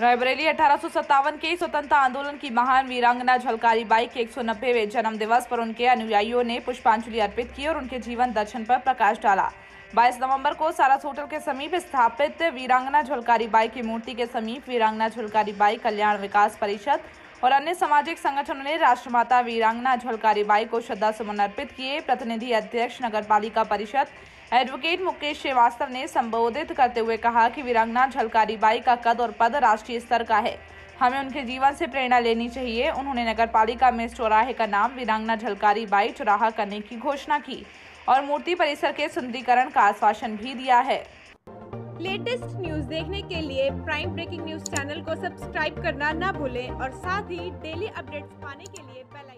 रायबरेली अठारह सौ सत्तावन के स्वतंत्रता आंदोलन की महान वीरांगना झलकारी बाई के 190वें जन्म दिवस पर उनके अनुयायियों ने पुष्पांजलि अर्पित की और उनके जीवन दर्शन पर प्रकाश डाला। 22 नवंबर को सारस होटल के समीप स्थापित वीरांगना झलकारी बाई की मूर्ति के समीप वीरांगना झलकारी बाई कल्याण विकास परिषद और अन्य सामाजिक संगठनों ने राष्ट्रमाता वीरांगना झलकारी बाई को श्रद्धा सुमन अर्पित किए। प्रतिनिधि अध्यक्ष नगर पालिका परिषद एडवोकेट मुकेश श्रीवास्तव ने संबोधित करते हुए कहा कि वीरांगना झलकारी बाई का कद और पद राष्ट्रीय स्तर का है। हमें उनके जीवन से प्रेरणा लेनी चाहिए। उन्होंने नगर पालिका में इस चौराहे का नाम वीरांगना झलकारी बाई चौराहा करने की घोषणा की और मूर्ति परिसर के सुंदरीकरण का आश्वासन भी दिया है। लेटेस्ट न्यूज़ देखने के लिए प्राइम ब्रेकिंग न्यूज़ चैनल को सब्सक्राइब करना न भूलें और साथ ही डेली अपडेट्स पाने के लिए बेल